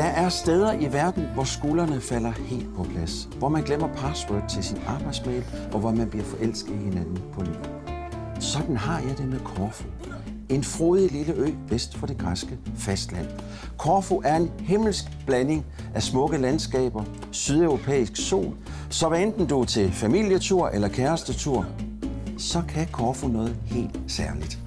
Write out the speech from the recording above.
Der er steder i verden, hvor skuldrene falder helt på plads. Hvor man glemmer password til sin arbejdsmail, og hvor man bliver forelsket i hinanden på ny. Sådan har jeg det med Korfu. En frodig lille ø vest for det græske fastland. Korfu er en himmelsk blanding af smukke landskaber, sydeuropæisk sol, så hvad enten du er til familietur eller kærestetur, så kan Korfu noget helt særligt.